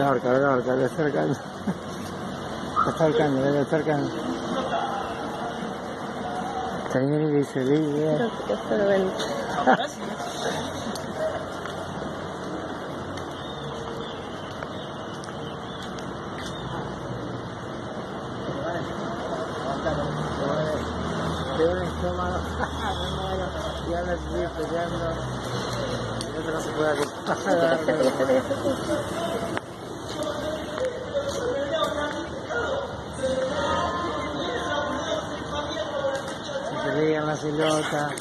Ahorca, le está ahorcando. Está ahorcando, le está ahorcando. Dice, muero, ya me estoy peleando. Yo no se puede veía la silota.